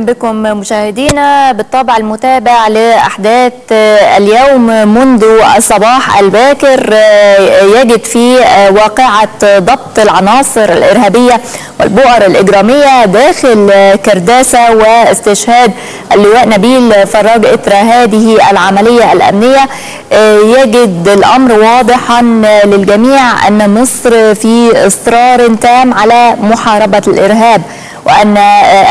بكم مشاهدينا بالطبع المتابع لأحداث اليوم منذ الصباح الباكر يجد في واقعة ضبط العناصر الإرهابية والبؤر الإجرامية داخل كرداسة واستشهاد اللواء نبيل فراج إثر هذه العملية الأمنية يجد الأمر واضحا للجميع أن مصر في إصرار تام على محاربة الإرهاب وأن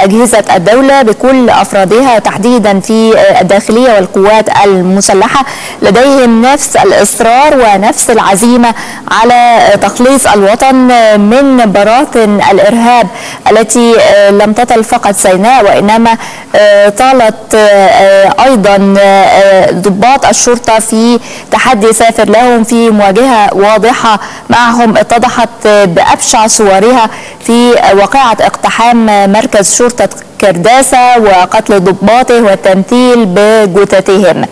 أجهزة الدولة بكل أفرادها تحديدا في الداخلية والقوات المسلحة لديهم نفس الإصرار ونفس العزيمة على تخليص الوطن من براثن الإرهاب التي لم تطل فقط سيناء وإنما طالت أيضا ضباط الشرطة في تحدي سافر لهم في مواجهة واضحة معهم اتضحت بأبشع صورها في واقعة اقتحام مركز شرطة كرداسة وقتل ضباطه والتمثيل بجثثهم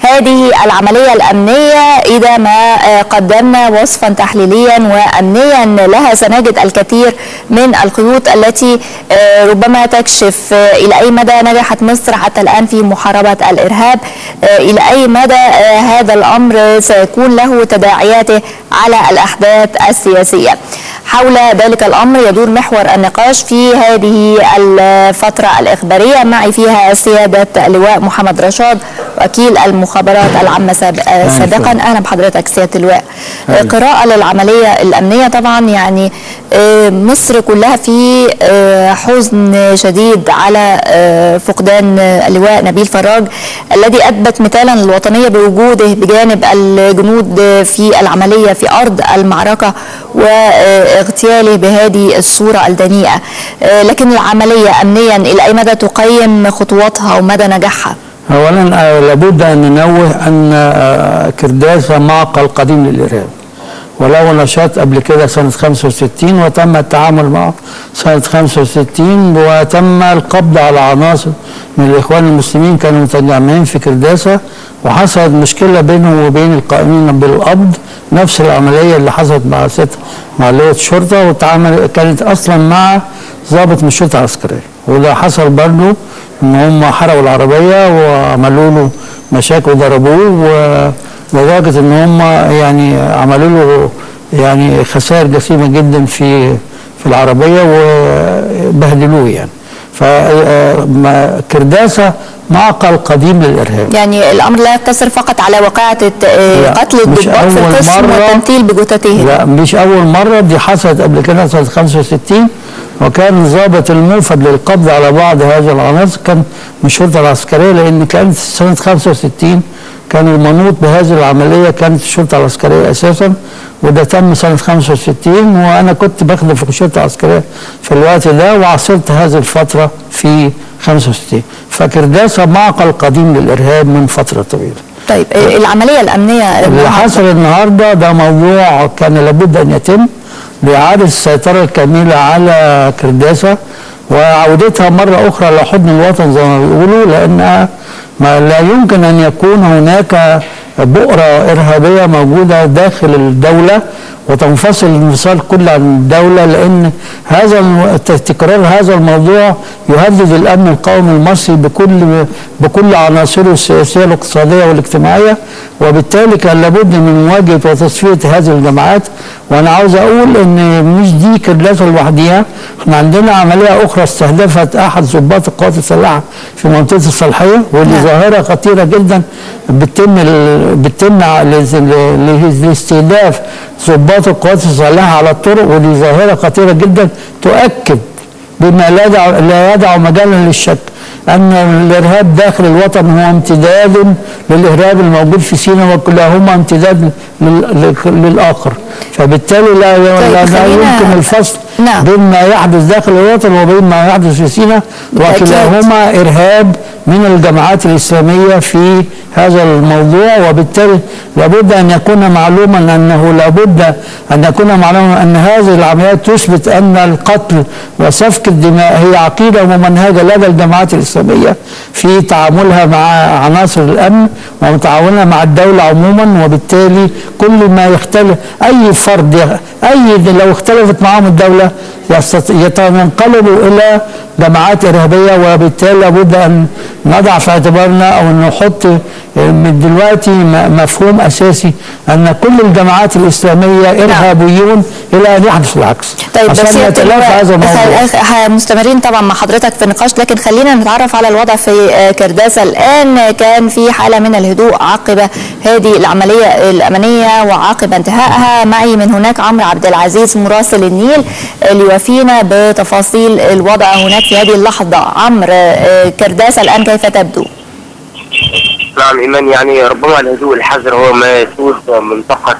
هذه العملية الأمنية إذا ما قدمنا وصفا تحليليا وأمنيا لها سنجد الكثير من الخيوط التي ربما تكشف إلى أي مدى نجحت مصر حتى الآن في محاربة الإرهاب؟ إلى أي مدى هذا الأمر سيكون له تداعياته على الأحداث السياسية؟ حول ذلك الأمر يدور محور النقاش في هذه الفترة الإخبارية. معي فيها سيادة اللواء محمد رشاد وكيل المخابرات العامة سابقا. أهلا بحضرتك سيادة اللواء قراءة للعملية الأمنية طبعا يعني مصر كلها في حزن شديد على فقدان اللواء نبيل فراج الذي أثبت مثالا للوطنية بوجوده بجانب الجنود في العملية في أرض المعركة واغتياله بهذه الصورة الدنيئة. لكن العملية أمنيا إلى أي مدى تقيم خطواتها ومدى نجاحها؟ اولا لابد أن ننوه أن كرداسه معقل قديم للإرهاب. وله نشاط قبل كده سنة 65 وتم التعامل معه. سنة 65 وتم القبض على عناصر من الإخوان المسلمين كانوا متجمعين في كرداسة وحصلت مشكلة بينهم وبين القائمين بالقبض. نفس العملية اللي حصلت مع ست مع لواء الشرطة وتعامل كانت أصلا مع ضابط من الشرطة العسكرية. وده حصل برضه إن هم حرقوا العربية وعملوا له مشاكل وضربوه لدرجه إن هم يعني عملوا له يعني خسائر جسيمة جدا في في العربية وبهدلوه يعني. فكرداسه معقل قديم للإرهاب. يعني الأمر لا يقتصر فقط على واقعة قتل الضباط في القسم والتمثيل بجثثهم لا مش أول مرة. دي حصلت قبل كده سنه 65 وكان ضابط الموفد للقبض على بعض هذه العناصر. كان من الشرطه العسكرية لأن كانت سنة 65 كان المنوط بهذه العملية كانت الشرطه العسكرية أساسا. وده تم سنة 65 وأنا كنت بخدم في الشرطه العسكرية في الوقت ده وعاصرت هذه الفترة في 65 فكرداسه معقل قديم للإرهاب من فترة طويلة. طيب العملية الأمنية اللي حصل النهارده ده موضوع كان لابد أن يتم لاعاده السيطرة الكاملة على كرداسة وعودتها مرة أخرى لحضن الوطن زي ما بيقولوا لانها ما لا يمكن أن يكون هناك بؤرة إرهابية موجودة داخل الدولة وتنفصل الانفصال كل عن الدولة لأن هذا تكرار هذا الموضوع يهدد الأمن القومي المصري بكل بكل عناصره السياسية والاقتصاديه والاجتماعية. وبالتالي كان لابد من مواجهة وتصفية هذه الجماعات. وأنا عاوز أقول إن مش دي كرداسه لوحدها إحنا عندنا عملية أخرى استهدفت أحد ضباط القوات المسلحه في منطقة الصالحيه ودي ظاهرة خطيرة جدا بتتم بتتم لاستهداف ضباط القوات المسلحه على الطرق ودي ظاهرة خطيرة جدا تؤكد بما لا يدع لا يدع مجالا للشك أن الإرهاب داخل الوطن هو امتداد للإرهاب الموجود في سيناء وكلاهما امتداد للآخر. فبالتالي لا, طيب لا يمكن الفصل. نعم. بين ما يحدث داخل الوطن وبين ما يحدث في سيناء وكلاهما إرهاب من الجماعات الإسلامية في هذا الموضوع وبالتالي لابد أن يكون معلوما أنه لابد أن يكون معلوما أن هذه العمليات تثبت أن القتل وسفك الدماء هي عقيدة ومنهجه لدى الجماعات الإسلامية في تعاملها مع عناصر الأمن وتعاونها مع الدولة عموما وبالتالي كل ما يختلف أي فرد أي لو اختلفت معهم الدولة ينقلبوا إلى جماعات إرهابية وبالتالي لابد أن نضع في اعتبارنا أو نحط من دلوقتي مفهوم أساسي أن كل الجماعات الإسلامية إرهابيون إلى أن يحدث العكس. طيب بس هذا الموضوع. مستمرين طبعا مع حضرتك في النقاش لكن خلينا نتعرف على الوضع في آه، كرداسة. الآن كان في حالة من الهدوء عقب هذه العملية الأمنية وعقب انتهائها. معي من هناك عمرو عبد العزيز مراسل النيل آه، ليوافينا بتفاصيل الوضع هناك. في هذه اللحظة عمرو آه، كرداسة الآن كيف تبدو؟ نعم إيمان يعني ربما الهدوء الحذر هو ما يسود منطقة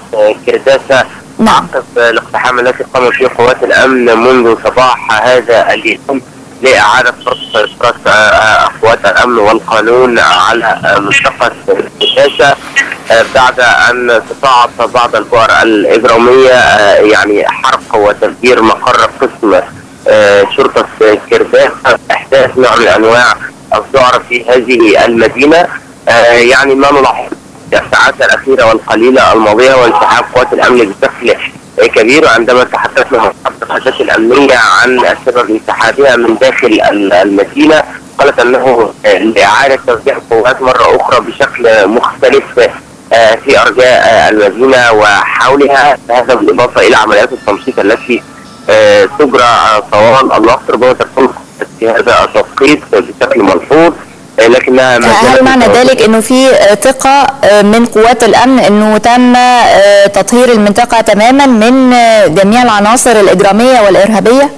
كرداسة نعم. الاقتحام الذي قام فيه قوات الأمن منذ صباح هذا اليوم لإعادة فرص آه، قوات الأمن والقانون على آه، منطقة كرداسة آه، بعد أن استطاعت بعض البؤر الإجرامية آه، يعني حرق وتفجير مقر قسم آه، شرطة كرداسة إحداث نوع من أنواع الذعر في هذه المدينة. آه، يعني ما نلاحظ الساعات الأخيرة والقليلة الماضية وانسحاب قوات الأمن بشكل آه، كبير وعندما تحدثنا مع القيادات الأمنية عن سبب انسحابها من داخل ال- المدينة قالت أنه آه، لإعادة توزيع القوات مرة أخرى بشكل مختلف آه، في أرجاء آه، المدينة وحولها. هذا بالإضافة إلى عمليات التمشيط التي آه، تجرى آه، طوال الوقت ربما تكون في هذا التوقيت بشكل ملحوظ آه، لكنها هل معنى. ذلك إنه في ثقة من قوات الأمن إنه تم تطهير المنطقة تماما من جميع العناصر الإجرامية والإرهابية؟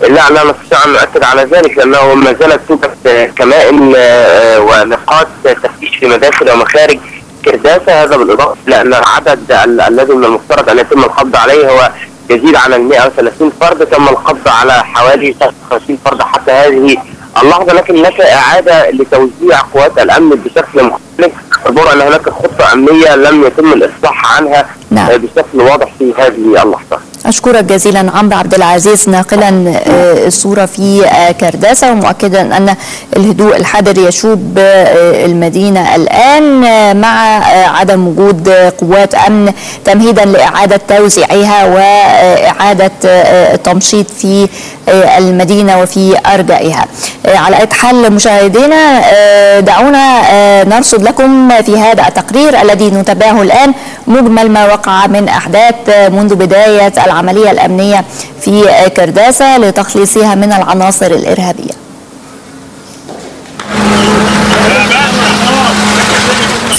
لا لا نستطيع ان نؤكد على ذلك لأنه ما زالت توجد كمائن آه، ونقاط تفتيش في مداخل ومخارج كرداسة هذا بالإضافة لأن العدد ال- الذي من المفترض أن يتم القبض عليه هو يزيد عن ال 130 فرد تم القبض على حوالي 53 فرد حتى هذه اللحظة. لكن هناك إعادة لتوزيع قوات الأمن بشكل مختلف. عباره أن هناك خطة أمنية لم يتم الإصلاح عنها نعم. بشكل واضح في هذه اللحظة. أشكرك جزيلا عمرو عبد العزيز ناقلا آه، الصورة في آه، كرداسة ومؤكدا أن الهدوء الحذر يشوب آه، المدينة الآن آه، مع عدم وجود قوات أمن تمهيدا لإعادة توزيعها واعاده آه، التمشيط في المدينة وفي أرجائها. آه، على أي حال مشاهدينا دعونا نرصد لكم في هذا التقرير الذي نتابعه الآن مجمل ما وقع من أحداث آه، منذ بداية العملية الأمنية في كرداسة لتخليصها من العناصر الإرهابية.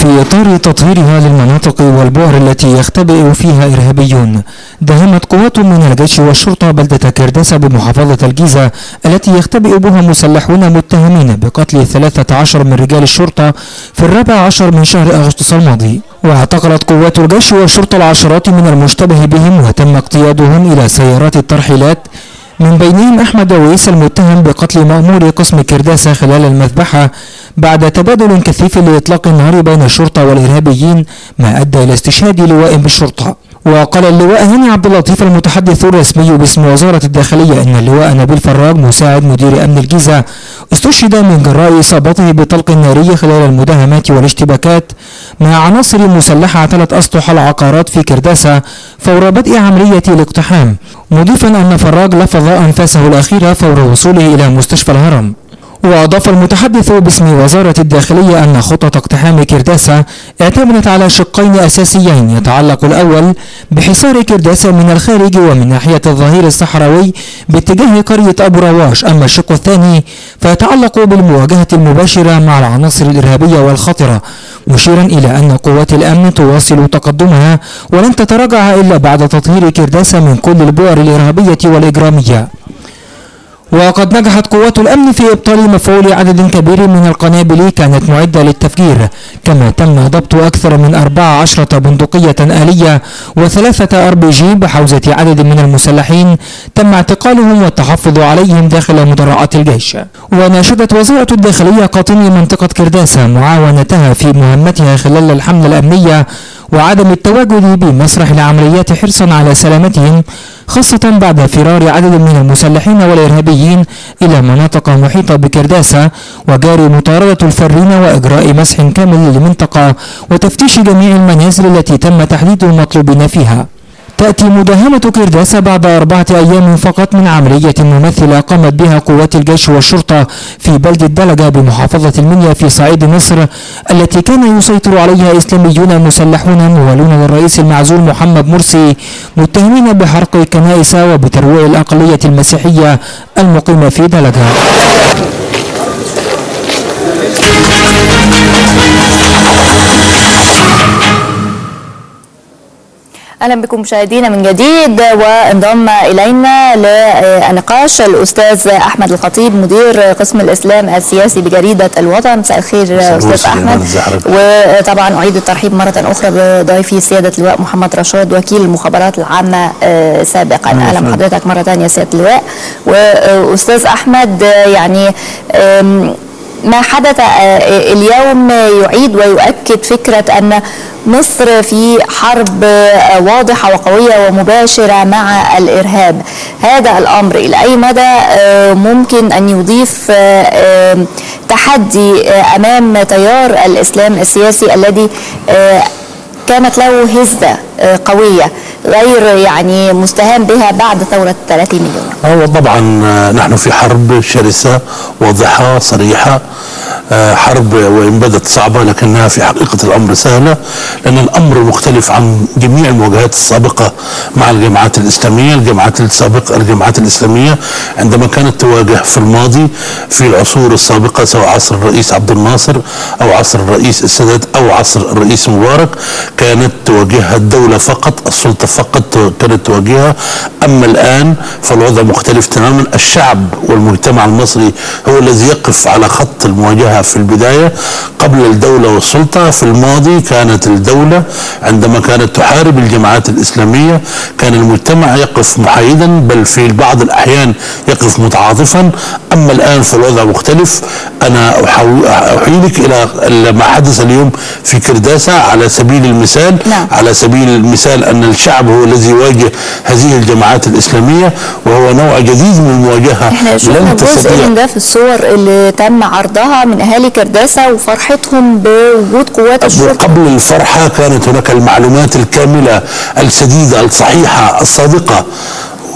في إطار تطهيرها للمناطق والبؤر التي يختبئ فيها إرهابيون. داهمت قوات من الجيش والشرطة بلدة كرداسة بمحافظة الجيزة التي يختبئ بها مسلحون متهمين بقتل 13 من رجال الشرطة في الرابع عشر من شهر أغسطس الماضي. واعتقلت قوات الجيش والشرطة العشرات من المشتبه بهم وتم اقتيادهم إلى سيارات الترحيلات من بينهم أحمد ويس المتهم بقتل مأمور قسم كرداسة خلال المذبحة بعد تبادل كثيف لإطلاق النار بين الشرطة والإرهابيين ما أدى إلى استشهاد لواء بالشرطة وقال اللواء هاني عبد اللطيف المتحدث الرسمي باسم وزارة الداخلية أن اللواء نبيل فراج مساعد مدير أمن الجيزة استشهد من جراء إصابته بطلق ناري خلال المداهمات والاشتباكات مع عناصر مسلحة اعتلت أسطح العقارات في كرداسة فور بدء عملية الاقتحام. مضيفا أن فراج لفظ أنفاسه الأخيرة فور وصوله إلى مستشفى الهرم. وأضاف المتحدث باسم وزارة الداخلية أن خطة اقتحام كرداسة اعتمدت على شقين أساسيين يتعلق الأول بحصار كرداسة من الخارج ومن ناحية الظهير الصحراوي باتجاه قرية أبو رواش. أما الشق الثاني فيتعلق بالمواجهة المباشرة مع العناصر الإرهابية والخطرة مشيرا إلى أن قوات الأمن تواصل تقدمها ولن تتراجع إلا بعد تطهير كرداسة من كل البؤر الإرهابية والإجرامية. وقد نجحت قوات الأمن في إبطال مفعول عدد كبير من القنابل كانت معدة للتفجير. كما تم ضبط أكثر من 14 بندقية آلية وثلاثة أر بي جي بحوزة عدد من المسلحين تم اعتقالهم والتحفظ عليهم داخل مدرعات الجيش. وناشدت وزارة الداخلية قاطني منطقة كرداسة معاونتها في مهمتها خلال الحملة الأمنية وعدم التواجد بمسرح العمليات حرصا على سلامتهم خاصة بعد فرار عدد من المسلحين والإرهابيين إلى مناطق محيطة بكرداسة وجاري مطاردة الفرين وإجراء مسح كامل للمنطقة وتفتيش جميع المنازل التي تم تحديد المطلوبين فيها. تأتي مداهمة كرداسة بعد أربعة أيام فقط من عملية ممثلة قامت بها قوات الجيش والشرطة في بلدة دلجة بمحافظة المنيا في صعيد مصر التي كان يسيطر عليها إسلاميون مسلحون موالون للرئيس المعزول محمد مرسي متهمين بحرق الكنائس وبترويع الأقلية المسيحية المقيمة في دلجة. أهلا بكم مشاهدينا من جديد وانضم إلينا للنقاش الأستاذ أحمد الخطيب مدير قسم الإسلام السياسي بجريدة الوطن. مساء الخير أستاذ أحمد. وطبعا أعيد الترحيب مرة أخرى بضيفي سياده اللواء محمد رشاد وكيل المخابرات العامة سابقا. أهلا بحضرتك مرة ثانية سيادة اللواء. وأستاذ أحمد يعني ما حدث اليوم يعيد ويؤكد فكرة أن مصر في حرب واضحة وقوية ومباشرة مع الإرهاب. هذا الأمر إلى أي مدى ممكن أن يضيف تحدي أمام تيار الإسلام السياسي الذي كانت له هزة قوية غير يعني مستهان بها بعد ثورة 30 مليون. هو طبعا نحن في حرب شرسة واضحة صريحة. حرب وإن بدت صعبة لكنها في حقيقة الأمر سهلة لأن الأمر مختلف عن جميع المواجهات السابقة مع الجماعات الإسلامية. الجماعات السابقة الجماعات الإسلامية عندما كانت تواجه في الماضي في العصور السابقة سواء عصر الرئيس عبد الناصر أو عصر الرئيس السادات أو عصر الرئيس مبارك كانت تواجهها الدولة فقط السلطة فقط كانت تواجهها. أما الآن فالوضع مختلف تماما. الشعب والمجتمع المصري هو الذي يقف على خط المواجهة في البداية قبل الدولة والسلطة. في الماضي كانت الدولة عندما كانت تحارب الجماعات الإسلامية كان المجتمع يقف محايدا بل في بعض الأحيان يقف متعاطفا. أما الآن فالوضع مختلف. أنا أحيلك إلى ما حدث اليوم في كرداسة على سبيل المثال. نعم. على سبيل المثال أن الشعب هو الذي يواجه هذه الجماعات الإسلامية وهو نوع جديد من المواجهة. إحنا شفنا جزء من ده في الصور اللي تم عرضها من اهالي كرداسة وفرحتهم بوجود قوات الشرطة. قبل الفرحة كانت هناك المعلومات الكاملة السديده الصحيحة الصادقة.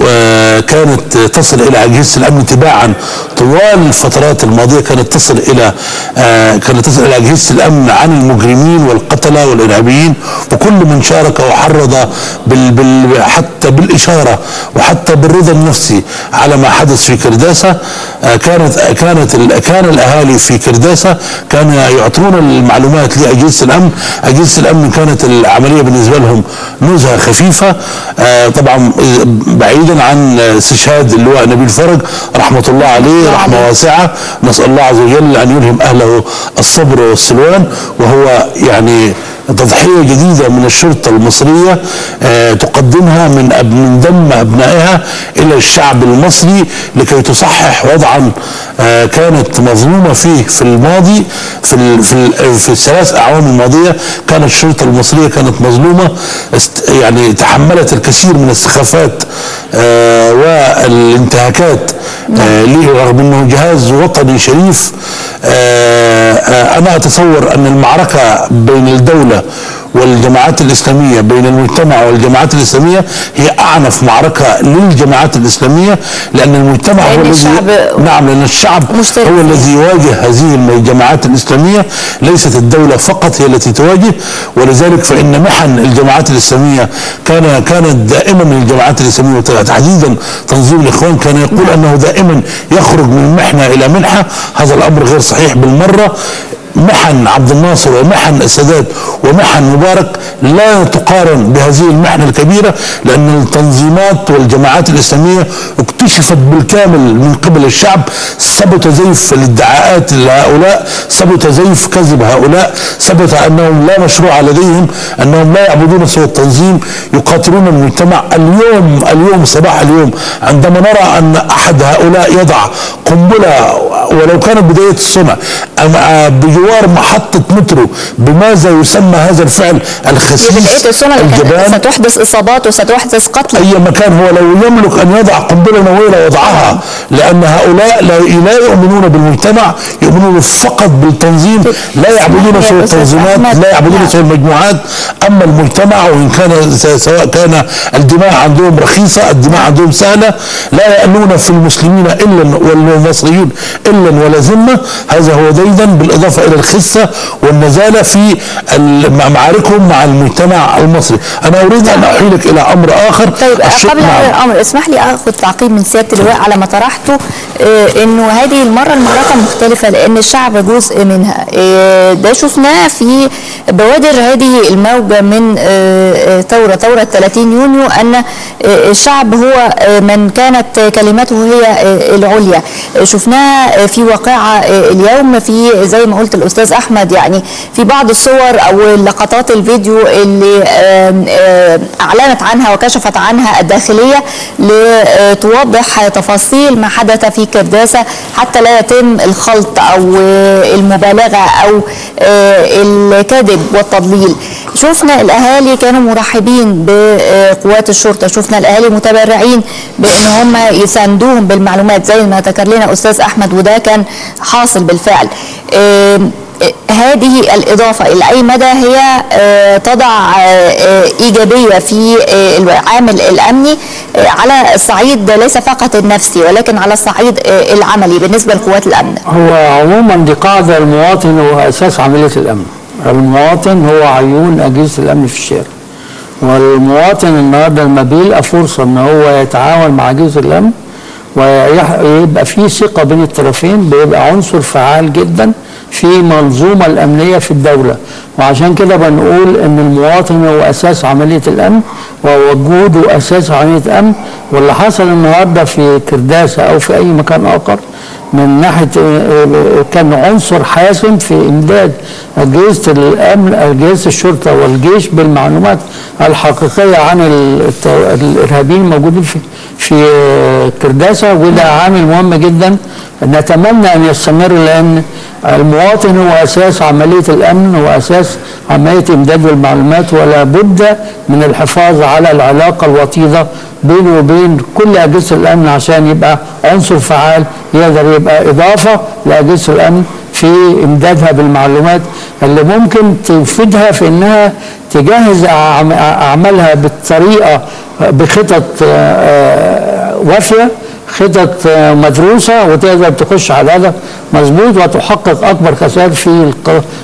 وكانت تصل إلى اجهزه الأمن تباعا طوال الفترات الماضية كانت تصل إلى آه كانت تصل إلى اجهزه الأمن عن المجرمين والقتله والإرهابيين وكل من شارك وحرض بال بال حتى بالإشارة وحتى بالرضا النفسي على ما حدث في كرداسة. آه كانت كانت كان الأهالي في كرداسة كانوا يعطون المعلومات لأجهزة الأمن. أجهزة الأمن كانت العملية بالنسبة لهم نزهة خفيفة. آه طبعا بعيد عن استشهاد اللواء نبيل فرج رحمة الله عليه رحمة واسعة. نسأل الله عز وجل أن يلهم أهله الصبر والسلوان وهو يعني تضحية جديدة من الشرطة المصرية آه تقدمها من من دم أبنائها إلى الشعب المصري لكي تصحح وضعا آه كانت مظلومة فيه في الماضي في في, في الثلاث أعوام الماضية كانت الشرطة المصرية كانت مظلومة يعني تحملت الكثير من السخافات آه والانتهاكات ليه رغم إنه جهاز وطني شريف أنا أتصور أن المعركة بين الدولة والجماعات الإسلامية بين المجتمع والجماعات الإسلامية هي أعنف معركة للجماعات الإسلامية لأن المجتمع هو الذي نعم لأن الشعب مشترك. هو الذي يواجه هذه الجماعات الإسلامية. ليست الدولة فقط هي التي تواجه ولذلك فإن محن الجماعات الإسلامية كان كانت دائما من الجماعات الإسلامية تحديدا تنظيم الإخوان كان يقول أنه دائما يخرج من محنة إلى منحة. هذا الأمر غير صحيح بالمرة. محن عبد الناصر ومحن السادات ومحن مبارك لا تقارن بهذه المحنة الكبيرة لأن التنظيمات والجماعات الإسلامية اكتشفت بالكامل من قبل الشعب ثبت زيف الادعاءات لهؤلاء ثبت زيف كذب هؤلاء ثبت أنهم لا مشروع لديهم أنهم لا يعبدون سوى التنظيم يقاتلون المجتمع اليوم اليوم صباح اليوم. عندما نرى أن أحد هؤلاء يضع قنبلة ولو كانت بداية الصنع بجوار محطة مترو بماذا يسمى هذا الفعل الخسيس كانت الجبان ستحدث إصابات وستحدث قتل أي مكان هو لو يملك أن يضع قنبلة نووية لوضعها لأن هؤلاء لا, يؤمنون بالمجتمع يؤمنون فقط بالتنظيم لا يعبدون سوى التنظيمات. لا يعبدون نعم. سوى المجموعات أما المجتمع وإن كان سواء كان الدماء عندهم رخيصة الدماء عندهم سهلة لا يألون في المسلمين إلا والمصريين إلا ولا ذمة هذا هو ديدا بالإضافة إلى الخسه والنزالة في معاركهم مع المجتمع المصري. أنا أريد أن أحيلك إلى أمر آخر. طيب قبل نعم. هذا الامر اسمح لي آخذ تعقيب من سيادة اللواء على ما طرحته آه، إنه هذه المرة المعركة مختلفة لأن الشعب جزء منها. آه، ده شفناه في بوادر هذه الموجة من آه، ثورة ثورة 30 يونيو آه، الشعب هو من كانت كلمته هي العليا. شفناها في واقعة آه، اليوم في زي ما قلت الأستاذ أحمد يعني في بعض الصور أو لقطات الفيديو اللي أعلنت عنها وكشفت عنها الداخلية لتوضح تفاصيل ما حدث في كرداسة حتى لا يتم الخلط أو المبالغة أو آه، الكذب والتضليل. شفنا الأهالي كانوا مرحبين بقوات الشرطة شفنا الأهالي متبرعين بإن هم يساندوهم بالمعلومات. زي ما ذكر لنا أستاذ أحمد وده كان حاصل بالفعل. هذه الإضافة إلى أي مدى هي آه، تضع آه، إيجابية في آه، العامل الأمني على الصعيد ليس فقط النفسي ولكن على الصعيد العملي بالنسبة لقوات الأمن. هو عموما دي قاعدة المواطن هو أساس عملية الأمن. المواطن هو عيون أجهزة الأمن في الشارع. والمواطن النهارده لما بيلقى فرصة إن هو يتعاون مع أجهزة الأمن ويبقى في ثقة بين الطرفين بيبقى عنصر فعال جدا في منظومة الأمنية في الدولة. وعشان كده بنقول إن المواطن هو أساس عملية الأمن ووجوده أساس عملية الأمن. واللي حصل النهارده في كرداسة أو في أي مكان آخر من ناحية آه، آه، كان عنصر حاسم في إمداد اجهزه الأمن اجهزه الشرطة والجيش بالمعلومات الحقيقية عن ال- الت- الإرهابيين الموجودين في في آه، كرداسة. وده عامل مهم جدا. نتمنى أن يستمر لأن المواطن هو أساس عملية الأمن واساس عملية إمداد المعلومات ولا بد من الحفاظ على العلاقة الوطيدة بينه وبين كل أجهزة الأمن عشان يبقى عنصر فعال يقدر يبقى إضافة لأجهزة الأمن في إمدادها بالمعلومات اللي ممكن تفيدها في إنها تجهز أعم- أعمالها بالطريقة بخطط آه، آه، وافية. خطط مدروسة وتقدر تخش على هدف مظبوط وتحقق أكبر خسائر في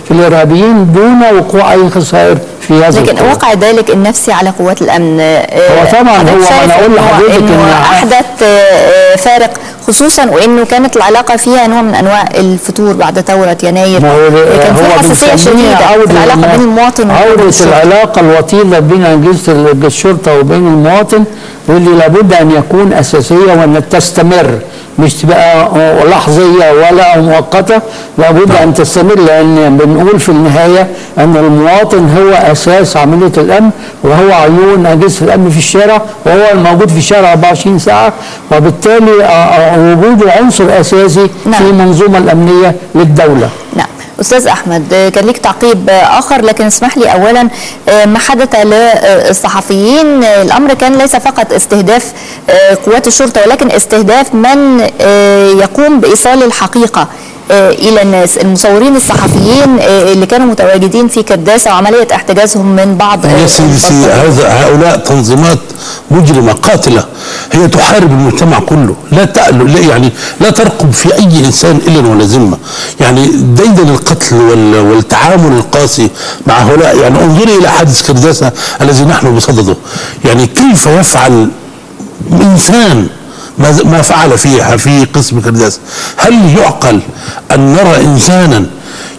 في الإرهابيين دون وقوع أي خسائر في هذا لكن. واقع ذلك النفسي على قوات الأمن. آه، هو طبعاً حضرتك هو أقول إنه- لحضرتك إن- أحدث آه، آه، فارق خصوصا وإنه كانت العلاقة فيها نوع من أنواع الفتور بعد ثورة يناير. هو آه، كان في بنسميه شديدة في الم- بين المواطن عودة والشرطة. العلاقة الوطيدة بين أجهزة الشرطة وبين المواطن واللي لابد أن يكون أساسية وأن تستمر. مش تبقى لحظية ولا مؤقتة لابد أن تستمر لأن بنقول في النهاية أن المواطن هو أساس عملية الأمن وهو عيون أجهزة الأمن في الشارع وهو الموجود في الشارع 24 ساعة وبالتالي آه، آه، وجوده عنصر أساسي نعم. في المنظومة الأمنية للدولة نعم أستاذ أحمد آه، كان ليك تعقيب آه، آخر لكن اسمح لي اولا آه، ما حدث للصحفيين الأمر كان ليس فقط استهداف قوات الشرطة ولكن استهداف من يقوم بإيصال الحقيقة. إلى الناس. المصورين الصحفيين آه، اللي كانوا متواجدين في كداسة وعملية احتجازهم من بعض آه، يا سيدي سي- البلطجية. هذا هؤلاء تنظيمات مجرمة قاتلة هي تحارب المجتمع كله. لا تألو لا يعني لا ترقب في أي إنسان إلا ولا ذمه يعني ديدن القتل وال- والتعامل القاسي مع هؤلاء يعني انظري إلى حادث كرداسه الذي نحن بصدده. يعني كيف يفعل إنسان ما فعل فيها في قسم كرداس هل يعقل أن نرى إنسانا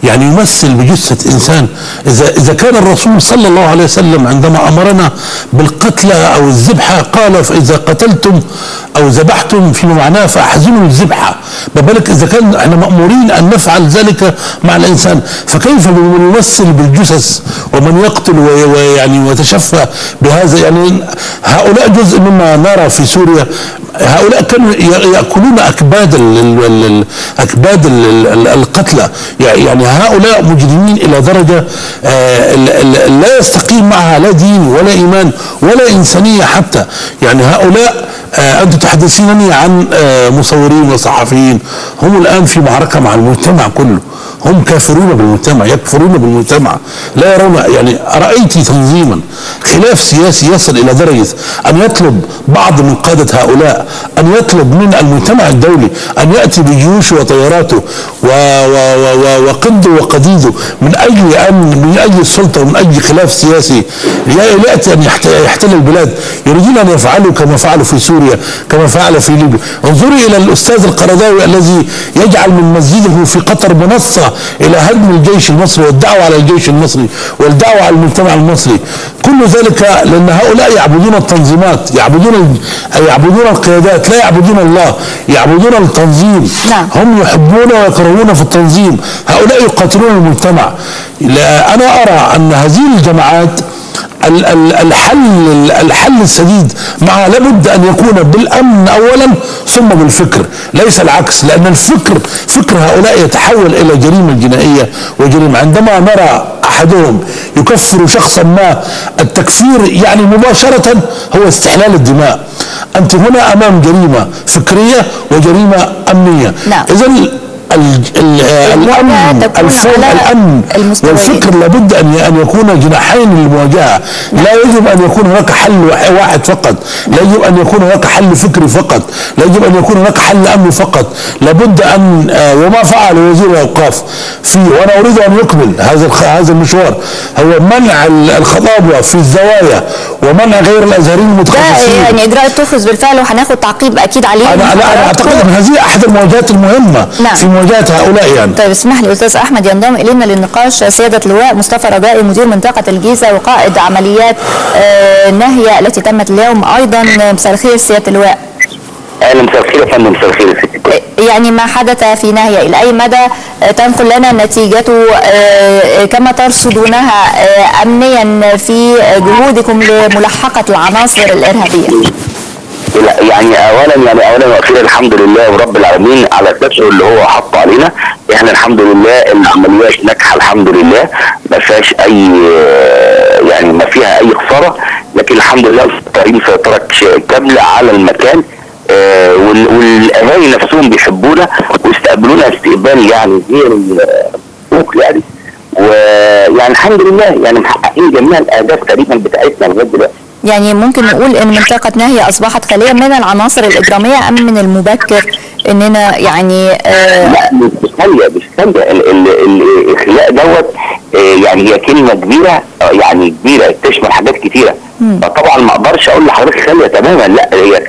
يعني يمثل بجثة إنسان. إذا إذا كان الرسول صلى الله عليه وسلم عندما أمرنا بالقتلى أو الذبحة قال فإذا قتلتم أو ذبحتم فيما معناه فأحزنوا الذبحة ما بالك إذا كان إحنا مأمورين أن نفعل ذلك مع الإنسان. فكيف بمن يمثل بالجثث ومن يقتل وي- ويعني ويتشفى بهذا؟ يعني هؤلاء جزء مما نرى في سوريا. هؤلاء كانوا ي- يأكلون أكباد ال- ال- القتلى. يعني وهؤلاء مجرمين إلى درجة آه، لا يستقيم معها لا دين ولا إيمان ولا إنسانية حتى. يعني هؤلاء آه، أنتم تحدثينني عن آه، مصورين وصحفيين. هم الآن في معركة مع المجتمع كله. هم كافرون بالمجتمع يكفرون بالمجتمع. لا يرون يعني رأيت تنظيما خلاف سياسي يصل إلى درجة أن يطلب بعض من قادة هؤلاء أن يطلب من المجتمع الدولي أن يأتي بجيوشه وطياراته و و و و وقده وقديده من أجل أن من أجل السلطة ومن أجل خلاف سياسي. أن يحت- يحتل البلاد. يريدون أن يفعلوا كما فعلوا في سوريا كما فعل في ليبيا. انظري إلى الأستاذ القرضاوي الذي يجعل من مسجده في قطر منصة إلى هدم الجيش المصري والدعوة على الجيش المصري والدعوة على المجتمع المصري. كل ذلك لأن هؤلاء يعبدون التنظيمات يعبدون يعبدون القيادات لا يعبدون الله يعبدون التنظيم. نعم. هم يحبون ويكرهون في التنظيم. هؤلاء يقاتلون المجتمع. لا أنا أرى أن هذه الجماعات ال- ال- الحل الحل السديد معها لابد أن يكون بالأمن اولا ثم بالفكر. ليس العكس لأن الفكر فكر هؤلاء يتحول إلى جريمة جنائية وجريمة. عندما نرى أحدهم يكفر شخصا ما التكفير يعني مباشرة هو استحلال الدماء. أنت هنا أمام جريمة فكرية وجريمة أمنية. نعم. اذا الأمن الفوق الأمن. والفكر لابد أن أن يكون جناحين للمواجهة. لا يجب أن يكون هناك حل واحد فقط. لا يجب أن يكون هناك حل فكري فقط. لا يجب أن يكون هناك حل أمني فقط. لابد أن آه، وما فعل وزير الأوقاف في وأنا أريد أن يكمل هذا هذا المشوار. هو منع ال- الخطابة في الزوايا ومنع غير الأزهريين المتخصصين. يعني إجراء اتخذ بالفعل وهناخد تعقيب أكيد عليه. أنا لا أنا. أعتقد أن هذه أحد المواجهات المهمة نعم. في مواجهه هؤلاء يعني. طيب اسمح لي أستاذ أحمد ينضم إلينا للنقاش سيادة اللواء مصطفى رجائي مدير منطقة الجيزة وقائد عمليات آه، نهية التي تمت اليوم أيضا مساء الخير سيادة اللواء. أهلا مساء الخير يا فندم مساء الخير الكل. يعني ما حدث في ناهية إلى أي مدى آه، تنقل لنا نتيجته آه، كما ترصدونها آه، أمنيا في جهودكم لملاحقة العناصر الإرهابية؟ يعني اولا يعني اولا وأخيرا الحمد لله ورب العالمين على اساسه اللي هو حطه علينا. إحنا الحمد لله العمليات ناجحة الحمد لله. ما فيهاش أي يعني ما فيها أي خسارة. لكن الحمد لله مسيطرين سيطره كامله على المكان. آه، وال- والاهالي نفسهم بيحبونا ويستقبلونا استقبال يعني غير مسبوق يعني. ويعني الحمد لله يعني محققين جميع الأهداف تقريبا بتاعتنا لغاية دلوقتي. يعني ممكن نقول أن منطقة ناهية أصبحت خالية من العناصر الإجرامية أم من المبكر أننا يعني آه، لا مش خالية مش ال- الخلاء دوت آه، يعني هي كلمة كبيرة آه، يعني كبيرة تشمل حاجات كتيرة. فطبعا ما أقدرش أقول لحضرتك خالية تماما لا هي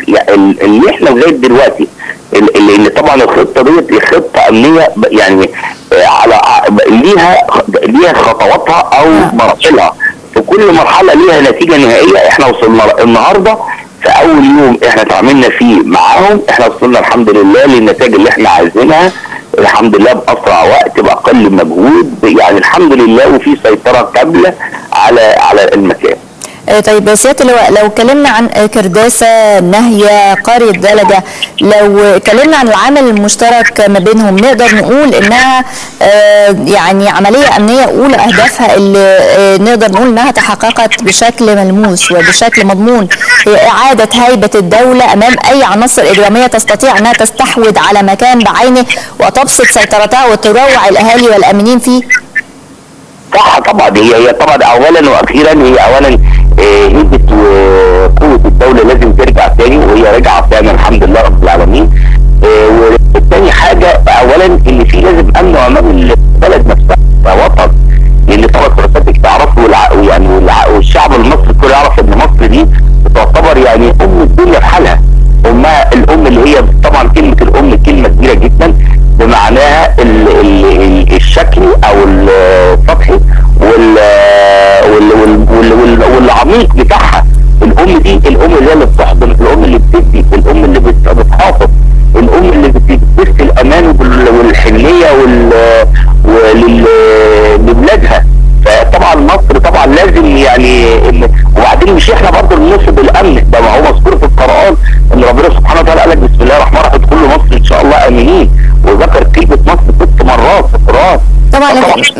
اللي إحنا لغاية دلوقتي ال- اللي طبعا الخطة ديت هي خطة أمنية ب- يعني آه، على ليها ليها خطواتها أو مراحلها. في كل مرحلة ليها نتيجة نهائية. إحنا وصلنا. النهارده في أول يوم إحنا تعاملنا فيه معاهم. إحنا وصلنا الحمد لله للنتائج اللي إحنا عايزينها. الحمد لله بأسرع وقت بأقل مجهود. يعني الحمد لله وفي سيطرة كاملة على على المكان. طيب سيادة اللواء لو اتكلمنا عن آه، كرداسة ناهية قرية دلجة لو اتكلمنا عن العامل المشترك ما بينهم نقدر نقول إنها آه، يعني عملية أمنية أولى أهدافها اللي آه، نقدر نقول إنها تحققت بشكل ملموس وبشكل مضمون. هي إعادة هيبة الدولة أمام أي عناصر إجرامية تستطيع أنها تستحوذ على مكان بعينه وتبسط سيطرتها وتروع الأهالي والامنين فيه صح طبعا هي هي طبعا اولا وأخيرا هي اولا آه، هيبة وقوه الدولة لازم ترجع تاني وهي راجعه فعلا الحمد لله رب العالمين. آه، والتاني حاجة اولا اللي فيه لازم أمن وأمان البلد نفسها كوطن لأن طبعا حضرتك تعرفوا يعني والشعب المصري كله يعرف إن مصر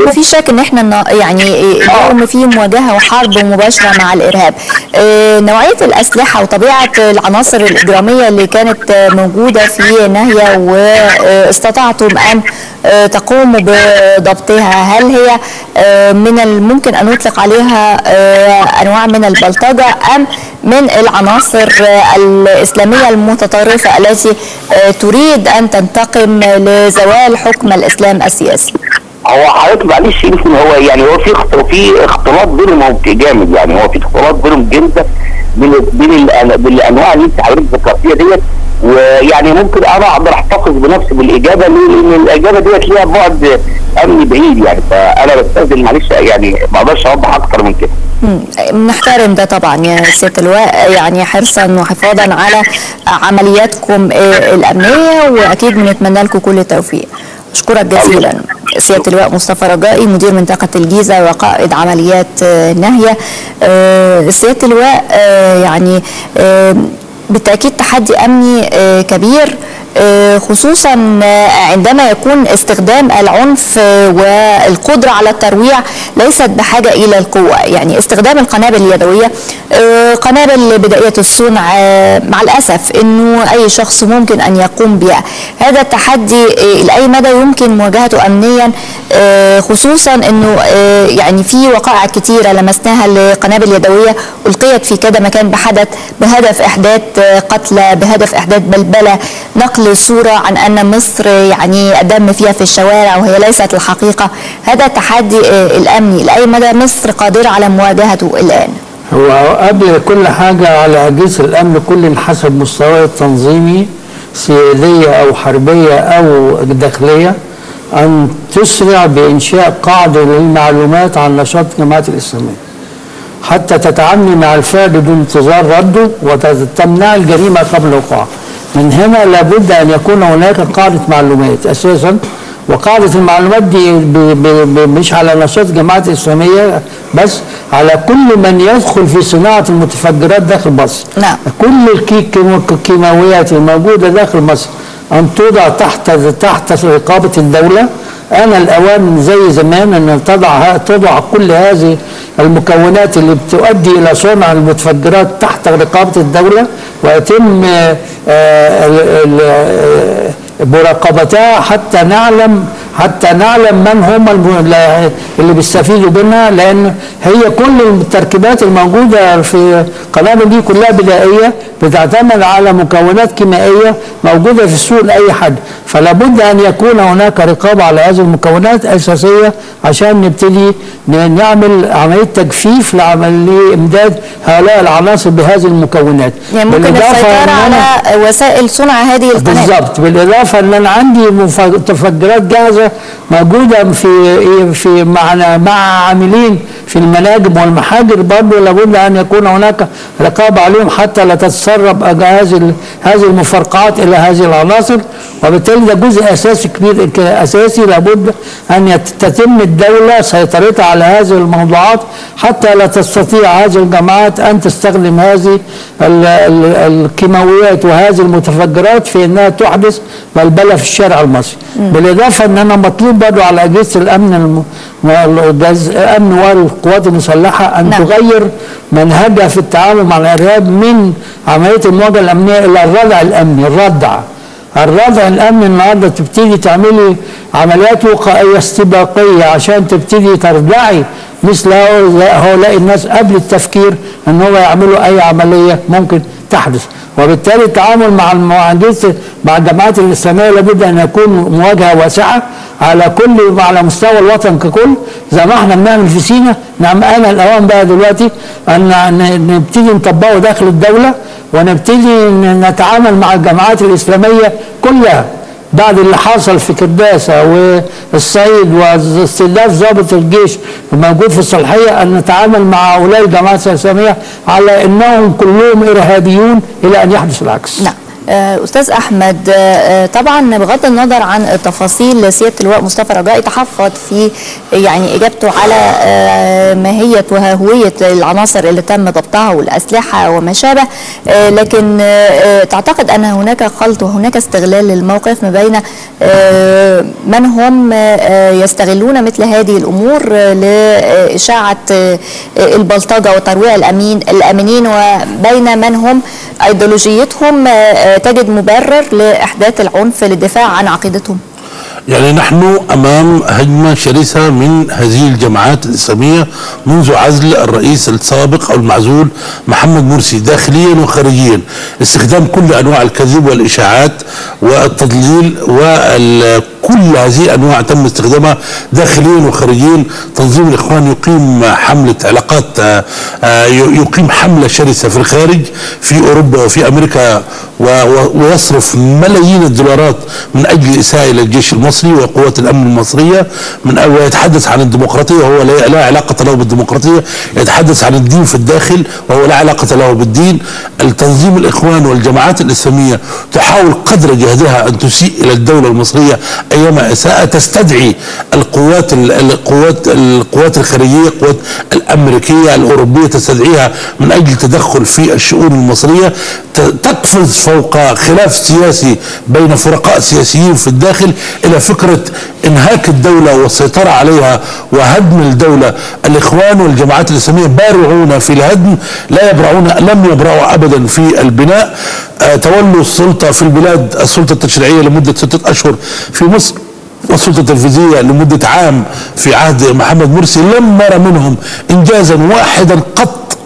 ما في شك إن إحنا يعني اليوم في مواجهة وحرب مباشرة مع الإرهاب. آه، نوعية الأسلحة وطبيعة العناصر الإجرامية اللي كانت موجودة في ناهية واستطعتم أن آه، تقوموا بضبطها هل هي آه، من الممكن أن نطلق عليها أنواع من البلطجة أم من العناصر الإسلامية المتطرفة التي تريد أن تنتقم لزوال حكم الإسلام السياسي؟ هو حضرتك معلش يمكن هو يعني هو في في اختلاط بينهم جامد يعني هو في اختلاط بينهم جدا بين بين الأن- بين الانواع اللي أنت حضرتك ذكرتيها ديت ويعني ممكن أنا أقدر أحتفظ بنفسي بالإجابة ليه؟ لأن الإجابة ديت ليها بعد امني بعيد يعني فأنا بستأذن معلش يعني ما أقدرش أوضح أكتر من كده. نحترم ده طبعا يا سيادة اللواء يعني حرصا وحفاظا على عملياتكم الأمنية وأكيد بنتمنى لكم كل التوفيق اشكرك جزيلا. سيادة اللواء مصطفى رجائي مدير منطقة الجيزة وقائد عمليات آه، ناهية. آه، سيادة اللواء آه، يعني بالتأكيد تحدي أمني آه، كبير. خصوصا آه، عندما يكون استخدام العنف آه، والقدرة على الترويع ليست بحاجة إلى القوة. يعني استخدام القنابل اليدوية آه، قنابل بدائية الصنع آه، مع الأسف أنه أي شخص ممكن أن يقوم بها. هذا التحدي آه، لأي مدى يمكن مواجهته أمنيا؟ آه، خصوصا أنه آه، يعني في وقائع كثيرة لمسناها لقنابل يدوية ألقيت في كذا مكان بحدث بهدف إحداث آه، قتلى بهدف إحداث بلبلة نقل صورة عن أن مصر يعني الدم فيها في الشوارع وهي ليست الحقيقة. هذا تحدي آه، الأمني لأي مدى مصر قادرة على مواجهته الآن؟ هو قبل كل حاجة على أجهزة الأمن كل حسب مستواه التنظيمي سيادية أو حربية أو داخلية أن تسرع بإنشاء قاعدة للمعلومات عن نشاط الجماعات الإسلامية. حتى تتعاملي مع الفعل بدون انتظار رده وتمنع الجريمة قبل وقوعها. من هنا لابد أن يكون هناك قاعدة معلومات أساسا وقاعدة المعلومات دي مش على نشاط الجماعات الإسلامية بس على كل من يدخل في صناعة المتفجرات داخل مصر نعم. كل الكيماويات الموجودة داخل مصر أن توضع تحت تحت رقابة الدولة أنا الأوان زي زمان أن تضع تضع كل هذه المكونات اللي بتؤدي إلى صنع المتفجرات تحت رقابة الدولة ويتم مراقبتها حتى نعلم حتى نعلم من هم اللي بيستفيدوا منها لأن هي كل التركيبات الموجودة في القنابل دي كلها بدائية بتعتمد على مكونات كيميائية موجودة في السوق لأي حد. فلا بد أن يكون هناك رقابة على هذه المكونات اساسيه عشان نبتدي نعمل عملية تجفيف لعمل لإمداد هؤلاء العناصر بهذه المكونات. يعني ممكن أنا- على وسائل صنع هذه القنابل بالظبط بالإضافة ان أنا عندي متفجرات جاهزة. موجودة في في مع مع عاملين في المناجم والمحاجر برضه لابد أن يكون هناك رقابة عليهم حتى لا تتسرب هذه هذه المفرقعات إلى هذه العناصر. وبالتالي ده جزء أساسي كبير أساسي لابد أن يت- تتم الدولة سيطرتها على هذه الموضوعات حتى لا تستطيع هذه الجماعات أن تستخدم هذه ال- ال- الكيماويات وهذه المتفجرات في إنها تحدث بلبله في الشارع المصري. بالإضافة إن أنا مطلوب برضه على اجهزه الأمن الأمن والقوات المسلحة أن نعم. تغير منهجها في التعامل مع الإرهاب من عملية المواجهة الأمنية إلى الردع الأمني الردع الردع الأمني النهارده تبتدي تعملي عمليات وقائية استباقية عشان تبتدي تردعي مثل هؤلاء الناس قبل التفكير إن هو يعملوا أي عملية ممكن تحدث. وبالتالي التعامل مع المهندس مع الجماعات الإسلامية لابد أن يكون مواجهة واسعة على كل على مستوى الوطن ككل. زي ما إحنا بنعمل في سينا نعم أنا الأوان بقى دلوقتي أن نبتدي نطبقه داخل الدولة ونبتدي نتعامل مع الجماعات الإسلامية كلها. بعد اللي حصل في كرداسه والصعيد واستهداف ضابط الجيش الموجود في الصالحيه أن نتعامل مع هؤلاء الجماعات الاسلاميه على إنهم كلهم إرهابيون إلى أن يحدث العكس. نعم أستاذ أحمد آه، طبعا بغض النظر عن التفاصيل سيادة اللواء مصطفى رجائي تحفظ في يعني إجابته على آه، ماهيه وهويه العناصر اللي تم ضبطها والأسلحة وما شابه. آه، لكن آه، تعتقد أن هناك خلط وهناك استغلال للموقف ما بين آه، من هم آه، يستغلون مثل هذه الأمور آه، لإشاعة آه، البلطجة وترويع الامين الأمنين وبين من هم أيديولوجيتهم آه، آه، تجد مبرر لإحداث العنف للدفاع عن عقيدتهم. يعني نحن أمام هجمة شرسة من هذه الجماعات الإسلامية منذ عزل الرئيس السابق أو المعزول محمد مرسي داخليا وخارجيا. استخدام كل أنواع الكذب والإشاعات والتضليل وكل هذه الأنواع تم استخدامها داخليا وخارجيا. تنظيم الإخوان يقيم حملة علاقات آه، آه، يقيم حملة شرسة في الخارج في أوروبا وفي و- ويصرف ملايين الدولارات من أجل إساءة إلى الجيش المصري. وقوات الأمن المصرية من ويتحدث عن الديمقراطية وهو لا لا علاقة له بالديمقراطية يتحدث عن الدين في الداخل وهو لا علاقة له بالدين. التنظيم الإخوان والجماعات الإسلامية تحاول قدر جهدها أن تسيء إلى الدولة المصرية ايما إساءة تستدعي القوات ال- القوات القوات الخارجية القوات الأمريكية الأوروبية تستدعيها من أجل تدخل في الشؤون المصرية. تقفز فوق خلاف سياسي بين فرقاء سياسيين في الداخل إلى فكرة إنهاك الدولة والسيطرة عليها وهدم الدولة. الإخوان والجماعات الإسلامية بارعون في الهدم لا يبرعون لم يبرعوا ابدا في البناء. آه، تولوا السلطة في البلاد السلطة التشريعية لمدة ستة أشهر في مصر والسلطة التنفيذية لمدة عام في عهد محمد مرسي. لم نرى منهم انجازا واحدا قط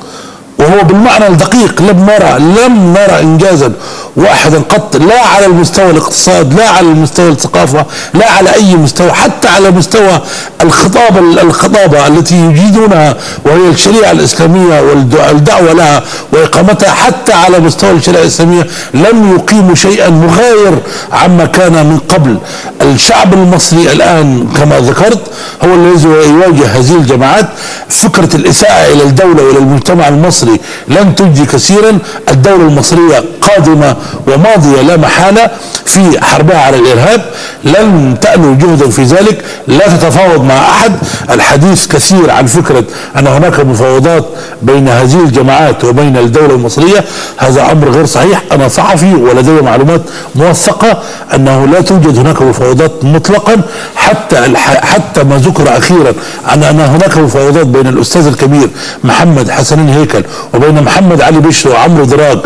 وهو بالمعنى الدقيق لم نرى لم نرى انجازا واحدا قط لا على المستوى الاقتصاد لا على المستوى الثقافة لا على أي مستوى حتى على مستوى الخطابه الخطابة التي يجيدونها وهي الشريعة الإسلامية والدعوه لها وإقامتها حتى على مستوى الشريعة الإسلامية لم يقيموا شيئا مغاير عما كان من قبل. الشعب المصري الآن كما ذكرت هو الذي يواجه هذه الجماعات فكرة الإساءة إلى الدولة وإلى المجتمع المصري. لن تجدي كثيرا الدولة المصرية قادمة وماضية لا محالة في حربها على الإرهاب. لن تألو جهدا في ذلك لا تتفاوض مع أحد. الحديث كثير عن فكرة أن هناك مفاوضات بين هذه الجماعات وبين الدولة المصرية. هذا أمر غير صحيح. أنا صحفي ولدي معلومات موثقة أنه لا توجد هناك مفاوضات مطلقا. حتى. حتى ما ذكر أخيرا عن أن هناك مفاوضات بين الأستاذ الكبير محمد حسنين هيكل وبين محمد علي بشر وعمرو دراج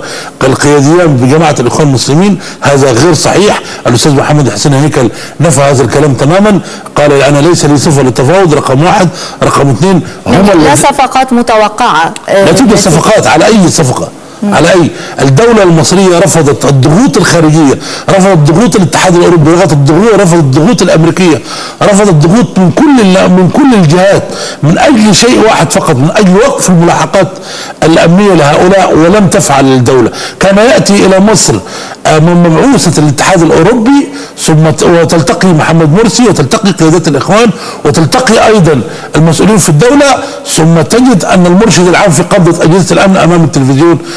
القياديان بجماعة الإخوان المسلمين هذا غير صحيح. الأستاذ محمد حسين هيكل نفى هذا الكلام تماما. قال أنا ليس لي صفة للتفاوض رقم واحد. رقم اثنين هم لا صفقات متوقعة. آه، لا توجد نتيجة- صفقات على أي صفقة؟ على أي؟ الدولة المصرية رفضت الضغوط الخارجية رفضت ضغوط الاتحاد الأوروبي رفضت الضغوط رفضت الضغوط الأمريكية رفضت الضغوط من كل من كل الجهات من أجل شيء واحد فقط من أجل وقف الملاحقات الأمنية لهؤلاء ولم تفعل الدولة. كان يأتي إلى مصر آه، من مبعوثة الاتحاد الأوروبي ثم وتلتقي محمد مرسي وتلتقي قيادات الإخوان وتلتقي أيضا المسؤولين في الدولة ثم تجد أن المرشد العام في قبضة أجهزة الأمن أمام التلفزيون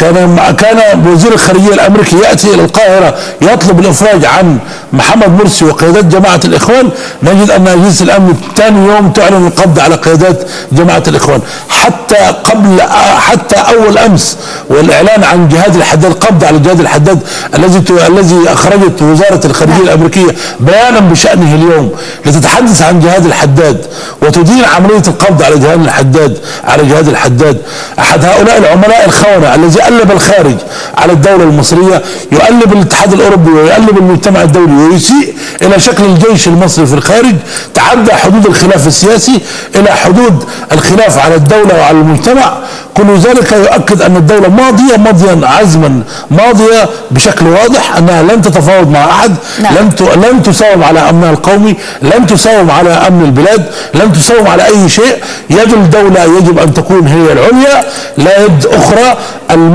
كان كان وزير الخارجية الأمريكي يأتي إلى القاهرة يطلب الإفراج عن محمد مرسي وقيادات جماعة الإخوان. نجد أن اجهزه الأمن ثاني يوم تعلن القبض على قيادات جماعة الإخوان. حتى قبل حتى أول أمس والإعلان عن جهاد الحداد القبض على جهاد الحداد الذي الذي أخرجت وزارة الخارجية الأمريكية بيانا بشأنه اليوم لتتحدث عن جهاد الحداد وتدين عملية القبض على جهاد الحداد على جهاد الحداد. أحد هؤلاء العملاء الخونة الذي قلب الخارج على الدولة المصرية يقلب الاتحاد الأوروبي ويقلب المجتمع الدولي ويسيء إلى شكل الجيش المصري في الخارج تعدى حدود الخلاف السياسي إلى حدود الخلاف على الدولة وعلى المجتمع. كل ذلك يؤكد أن الدولة ماضية ماضيا عزما ماضية بشكل واضح أنها لن تتفاوض مع أحد نعم. لن لن تساوم على أمنها القومي لن تساوم على أمن البلاد لن تساوم على أي شيء. يد الدولة يجب أن تكون هي العليا. لا يد أخرى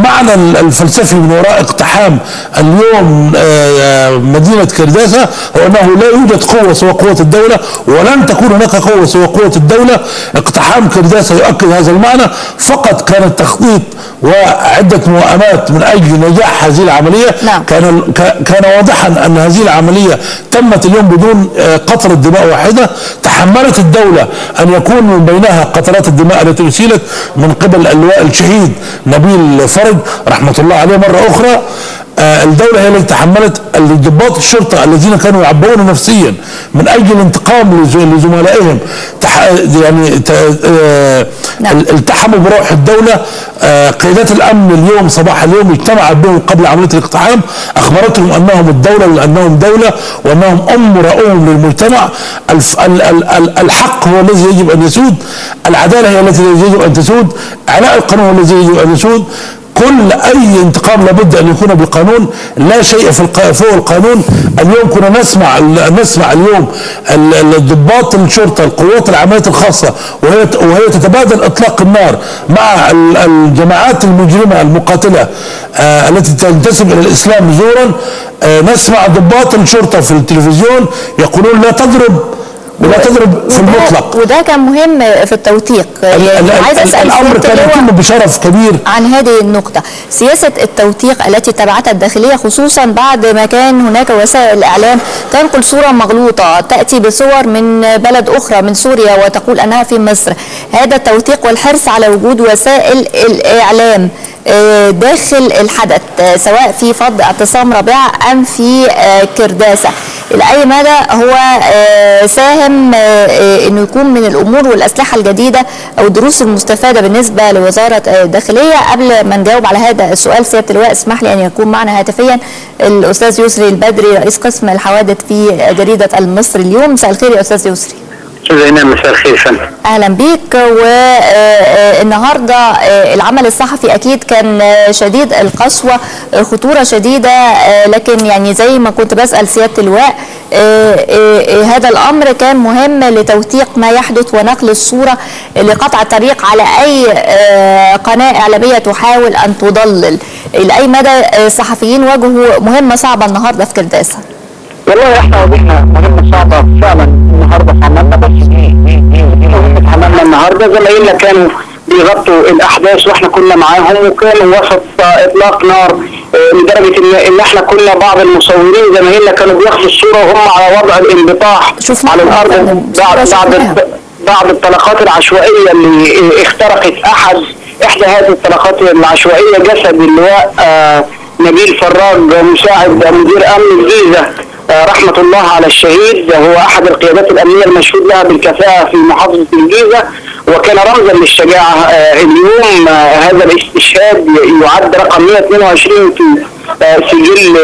المعنى الفلسفي من وراء اقتحام اليوم آه، مدينة كرداسة هو أنه لا يوجد قوة سوى قوة الدولة ولن تكون هناك قوة سوى قوة الدولة. اقتحام كرداسة يؤكد هذا المعنى. فقط كان التخطيط وعدة موائمات من أجل نجاح هذه العملية. نعم. كان كان واضحا أن هذه العملية تمت اليوم بدون آه، قطرة دماء واحدة. تحملت الدولة أن يكون من بينها قطرات الدماء التي أرسلت من قبل اللواء الشهيد نبيل فرج. رحمة الله عليه مرة أخرى آه، الدولة هي التي تحملت ضباط الشرطة الذين كانوا يعبؤون نفسيا من أجل الانتقام لز- لزملائهم. تح... يعني ت... آه، نعم. التحموا بروح الدولة. آه، قيادات الأمن اليوم صباح اليوم اجتمعت بهم قبل عملية الاقتحام أخبرتهم أنهم الدولة وأنهم دولة وأنهم أم رؤوم للمجتمع. الف... ال... ال... ال... الحق هو الذي يجب أن يسود. العدالة هي التي يجب أن تسود. علاء القانون هو الذي يجب أن يسود. كل أي انتقام لابد أن يكون بقانون لا شيء في. فوق القانون. اليوم كنا نسمع نسمع اليوم ال- ال- الضباط الشرطة القوات العمليات الخاصة وهي وهي تتبادل إطلاق النار مع ال- الجماعات المجرمة المقاتلة آه التي تنتسب إلى الإسلام زورا. آه نسمع ضباط الشرطة في التلفزيون يقولون لا تضرب. ولا تضرب في وده- المطلق. وده كان مهم في التوثيق. ال- ال- يعني عايز ال- أسأل الأمر كان يتم بشرف كبير. عن هذه النقطة. سياسة التوثيق التي اتبعتها الداخلية خصوصا بعد ما كان هناك وسائل الإعلام تنقل صورة مغلوطة تأتي بصور من بلد أخرى من سوريا وتقول أنها في مصر. هذا التوثيق والحرص على وجود وسائل الإعلام. آه، داخل الحدث آه، سواء في فض اعتصام رابعة أم في آه، كرداسة. إلى أي مدى هو آه، ساهم آه، آه، أنه يكون من الأمور والأسلحة الجديدة أو الدروس المستفادة بالنسبة لوزارة آه، الداخلية؟ قبل ما نجاوب على هذا السؤال سيادة اللواء اسمح لي أن يكون معنا هاتفيا الأستاذ يسري البدري رئيس قسم الحوادث في جريدة المصري اليوم. مساء الخير يا أستاذ يسري. ايمان مساء الخير فندم. أهلا بيك. والنهارده العمل الصحفي أكيد كان آه، شديد القسوة آه، خطورة شديدة آه، لكن يعني زي ما كنت بسأل سيادة اللواء آه، آه، آه، هذا الأمر كان مهم لتوثيق ما يحدث ونقل الصورة لقطع الطريق على أي آه، قناة إعلامية تحاول أن تضلل. لأي مدى آه، الصحفيين واجهوا مهمة صعبة النهارده في كرداسة؟ والله إحنا واجهنا مهمة صعبة فعلا. النهارده زمايلنا كانوا بيغطوا الأحداث وإحنا كنا معاهم وكانوا وسط إطلاق نار آه، لدرجة ان إن إحنا كنا بعض المصورين زمايلنا كانوا بياخدوا الصورة وهم على وضع الانبطاح على الأرض. بعد بعد. بعض الطلقات العشوائية اللي اخترقت أحد إحدى هذه الطلقات العشوائية جسد اللواء آه، نبيل فراج مساعد مدير أمن الجيزة آه، رحمة الله على الشهيد هو أحد القيادات الأمنية المشهود لها بالكفاءة في محافظة الجيزة وكان رمزا للشجاعة آه، اليوم آه، هذا الاستشهاد يعد رقم 122 في آه، سجل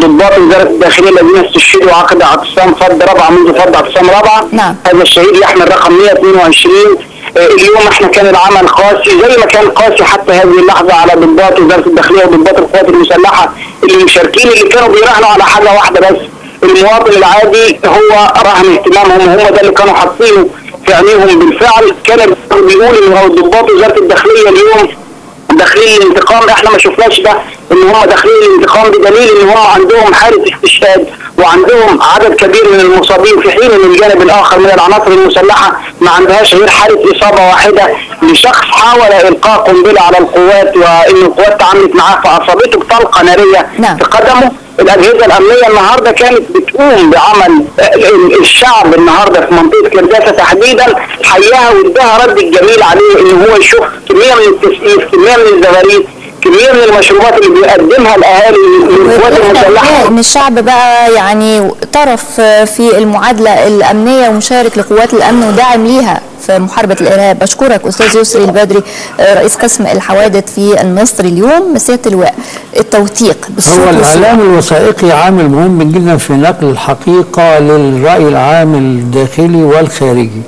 ضباط وزارة الداخلية الذين استشهدوا عقد اعتصام فض رابعة منذ فض اعتصام رابعة نعم. هذا الشهيد يحمل رقم 122 آه، اليوم إحنا كان العمل قاسي زي ما كان قاسي حتى هذه اللحظة على ضباط وزاره الداخلية وضباط القوات المسلحة اللي مشاركين اللي كانوا بيراهنوا على حاجة واحدة بس المواطن العادي هو رهن اهتمامهم هم ده اللي كانوا حاطينه في عينيهم. بالفعل كان بيقول إن ضباط وزارة الداخلية اليوم داخلين الانتقام إحنا ما شفناش ده. إن هم داخلين الانتقام بدليل إن هم عندهم حاله استشهاد وعندهم عدد كبير من المصابين في حين إن الجانب الآخر من العناصر المسلحة ما عندهاش غير حاله إصابة واحدة لشخص حاول إلقاء قنبلة على القوات وإن القوات تعاملت معاه فأصابته بطلقة نارية نعم. في قدمه الأجهزة الأمنية النهارده كانت بتقوم بعمل ال- الشعب النهارده في منطقة كرداسه تحديدا حياها وإداها رد الجميل عليه إن هو يشوف كمية من التسقيف كمية من الزغاريد كميه من المشروبات اللي بيقدمها الأهالي للقوات المسلحة. ان الشعب بقى يعني طرف في المعادلة الأمنية ومشارك لقوات الأمن وداعم ليها في محاربة الإرهاب. أشكرك أستاذ يسري البدري رئيس قسم الحوادث في المصري اليوم. سياده اللواء التوثيق هو. الإعلام الوثائقي عامل مهم جدا في نقل الحقيقة للرأي العام الداخلي والخارجي.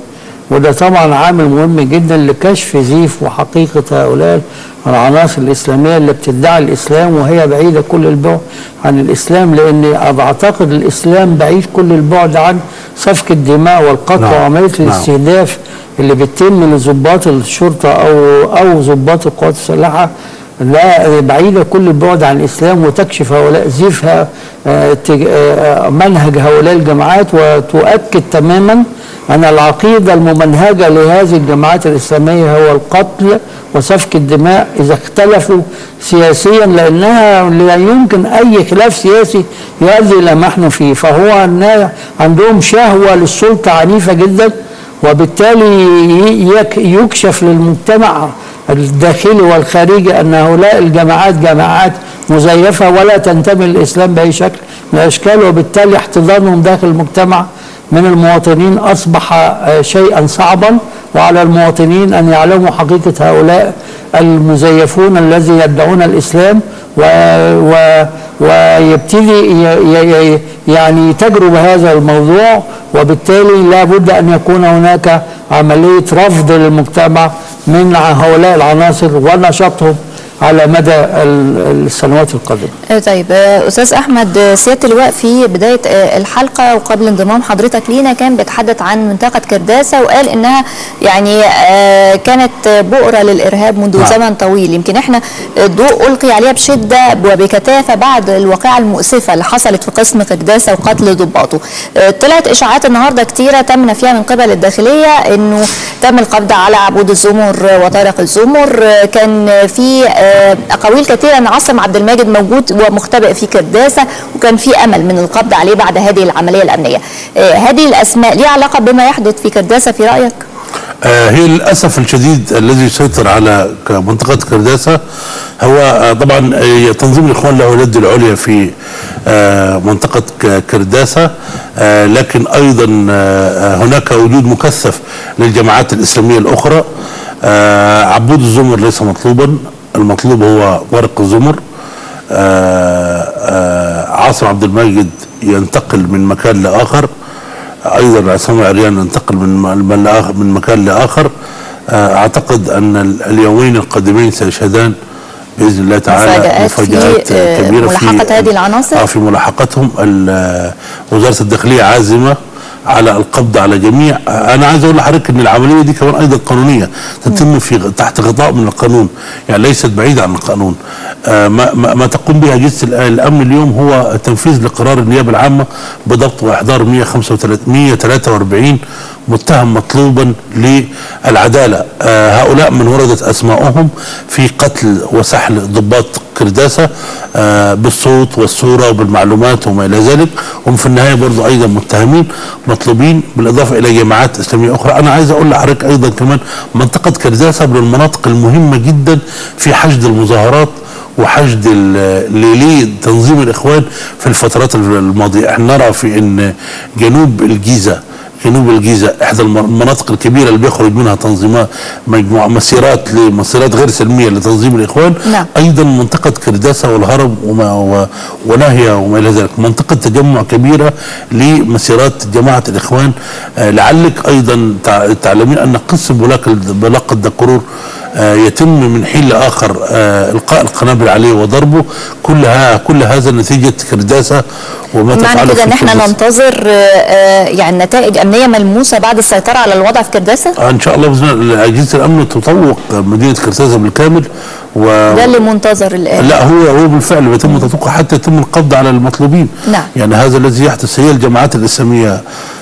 وده طبعا عامل مهم جدا لكشف زيف وحقيقة هؤلاء العناصر الإسلامية اللي بتدعي الإسلام وهي بعيدة كل البعد عن الإسلام لأن بعتقد الإسلام بعيد كل البعد عن سفك الدماء والقتل نعم. وعملية نعم. الاستهداف اللي بتتم لضباط الشرطة أو أو ضباط القوات المسلحة لا بعيدة كل البعد عن الإسلام وتكشف هؤلاء زيف ه- آه، تج- آه، منهج هؤلاء الجماعات وتؤكد تماما أن العقيدة الممنهجة لهذه الجماعات الإسلامية هو القتل وسفك الدماء إذا اختلفوا سياسيا لأنها لا يمكن أي خلاف سياسي يؤدي إلى ما نحن فيه. فهو عندهم شهوة للسلطة عنيفة جدا وبالتالي يك- يكشف للمجتمع الداخلي والخارجي أن هؤلاء الجماعات جماعات مزيفة ولا تنتمي للإسلام بأي شكل. من الإشكال وبالتالي احتضانهم داخل المجتمع من المواطنين أصبح آه، شيئا صعبا وعلى المواطنين أن يعلموا حقيقة هؤلاء المزيفون الذي يدعون الإسلام و و ويبتدي يعني تجرب هذا الموضوع. وبالتالي لا بد أن يكون هناك عملية رفض للمجتمع من هؤلاء العناصر ونشاطهم على مدى ال- السنوات القادمة. آه، طيب آه، أستاذ أحمد آه، سيادة اللواء في بداية الحلقة وقبل انضمام حضرتك لينا كان بيتحدث عن منطقة كرداسة وقال إنها يعني كانت بؤرة للإرهاب منذ نعم. زمن طويل يمكن إحنا الضوء ألقي عليها بشدة وبكثافة بعد الواقعة المؤسفة اللي حصلت في قسم كرداسة وقتل ضباطه طلعت إشاعات النهارده كتيرة تم نفيها من قبل الداخلية إنه تم القبض على عبود الزمر وطارق الزمر كان في أقاويل كثيرة أن عاصم عبد الماجد موجود ومختبئ في كرداسه وكان في أمل من القبض عليه بعد هذه العملية الأمنية. آه، هذه الأسماء ليها علاقة بما يحدث في كرداسه في رأيك؟ آه، هي للأسف الشديد الذي يسيطر على منطقة كرداسه هو آه، طبعا آه، تنظيم الإخوان له اليد العليا في آه، منطقة كرداسه آه، لكن أيضا آه، هناك وجود مكثف للجماعات الإسلامية الأخرى. آه، عبود الزمر ليس مطلوبا. المطلوب هو ورق الزمر آه، آه، عاصم عبد المجيد ينتقل من مكان لآخر. أيضا عصام عريان ينتقل من من لآخر مكان لآخر. آه، أعتقد أن ال- اليومين القادمين سيشهدان بإذن الله تعالى مفاجآت في، آه، ملاحقة هذه العناصر؟ في ملاحقتهم. وزارة الداخلية عازمة على القبض على جميع أنا عايز أقول لحضرتك إن العملية دي كمان أيضا قانونية تتم في تحت غطاء من القانون يعني ليست بعيدة عن القانون. آه، ما, ما, تقوم به اجهزه الأمن اليوم هو تنفيذ لقرار النيابة العامة بضبط وإحضار 145 143 متهم مطلوبا للعدالة. آه، هؤلاء من وردت اسماءهم في قتل وسحل ضباط كرداسة آه، بالصوت والصورة وبالمعلومات وما إلى ذلك. هم في النهاية برضو أيضا متهمين مطلوبين بالإضافة إلى جماعات إسلامية أخرى. أنا عايز أقول لحضرتك أيضا كمان منطقة كرداسة من المناطق المهمة جدا في حشد المظاهرات وحشد ال- لتنظيم الإخوان في الفترات الماضية. إحنا نرى في إن جنوب الجيزة جنوب الجيزة إحدى الم- المناطق الكبيرة اللي بيخرج منها تنظيمات مجموعة مسيرات لمسيرات غير سلمية لتنظيم الإخوان. نعم. أيضا منطقة كرداسة والهرم وما و- وناهية وما إلى ذلك. منطقة تجمع كبيرة لمسيرات جماعة الإخوان. آه، لعلك أيضا تع- تعلمين أن قسم بلاق بلاق الدكرور آه، يتم من حين لآخر آه، إلقاء القنابل عليه وضربه كلها كل هذا نتيجة كرداسة وما معنى تفعله كده في إن إحنا. ننتظر آه، آه، يعني نتائج امنيه ملموسة بعد السيطرة على الوضع في كرداسة آه، إن شاء الله بإذن الله اجهزه الأمن تطوق مدينة كرداسة بالكامل و ده اللي منتظر الآن لا هو هو بالفعل بيتم تطوقه حتى يتم القبض على المطلوبين نعم. يعني هذا الذي يحدث هي الجماعات الإسلامية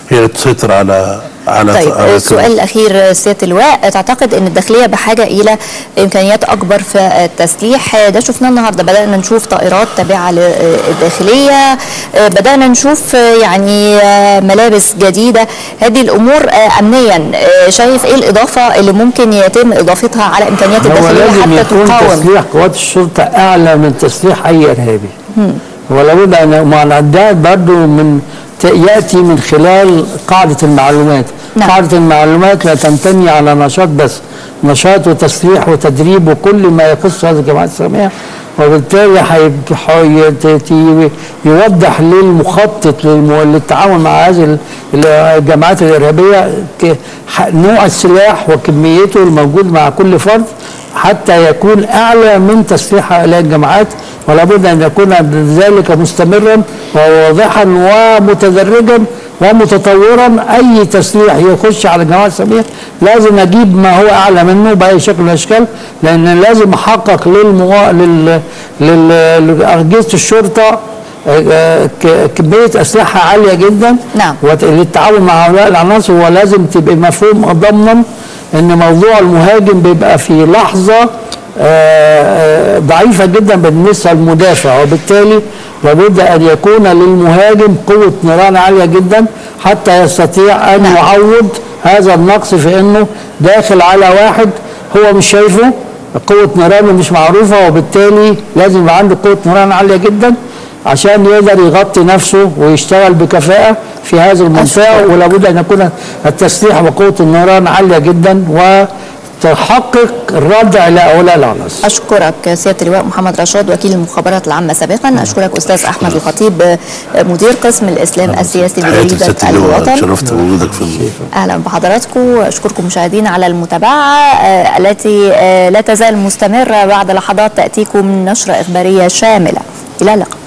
هي اللي تسيطر على على طيب على السؤال الأخير سيادة اللواء تعتقد إن الداخلية بحاجة إلى إمكانيات أكبر في التسليح؟ ده شفناه النهارده بدأنا نشوف طائرات تابعة للداخلية بدأنا نشوف يعني ملابس جديدة. هذه الأمور امنيا شايف إيه الإضافة اللي ممكن يتم إضافتها على إمكانيات هو الداخلية لازم حتى يكون تقاوم؟ تسليح قوات الشرطة أعلى من تسليح أي إرهابي. ولا بد ان مع ده برضه من يأتي من خلال قاعدة المعلومات نعم. قاعدة المعلومات لا تنتمي على نشاط بس نشاط وتسليح وتدريب وكل ما يخص هذه الجماعات الإسلامية وبالتالي يوضح للمخطط للم- للتعامل مع هذه ال- الجماعات الإرهابية نوع السلاح وكميته الموجود مع كل فرد حتى يكون أعلى من تسليح هؤلاء الجماعات ولا بد أن يكون ذلك مستمرا وواضحا ومتدرجا ومتطورا أي تسليح يخش على الجماعه الاسلاميه لازم أجيب ما هو أعلى منه بأي شكل من الأشكال لأن لازم أحقق للمو... لل... لل... لأجهزة الشرطة آه، كمية أسلحة عالية جدا نعم. للتعامل مع هؤلاء العناصر ولازم تبقى مفهوم ضمنا إن موضوع المهاجم بيبقى في لحظة آه، آه، ضعيفة جدا بالنسبة للمدافع وبالتالي لابد أن يكون للمهاجم قوة نيران عالية جدا حتى يستطيع أن نعم. يعوض هذا النقص في إنه داخل على واحد هو مش شايفه قوة نيرانه مش معروفة وبالتالي لازم يبقى عنده قوة نيران عالية جدا عشان يقدر يغطي نفسه ويشتغل بكفاءة في هذه المنطقة ولابد أن يكون التسليح وقوة النيران عالية جدا وتحقق الردع لهؤلاء العناصر أشكرك سيادة اللواء محمد رشاد وكيل المخابرات العامة سابقا. أشكرك أستاذ أحمد الخطيب مدير قسم الإسلام السياسي تحياتي بجريدة لسيادة اللواء الوطن. شرفت بوجودك في أهلا بحضراتكم. أشكركم مشاهدينا على المتابعة آه، التي آه، لا تزال مستمرة بعد لحظات تأتيكم نشرة إخبارية شاملة. إلى اللقاء.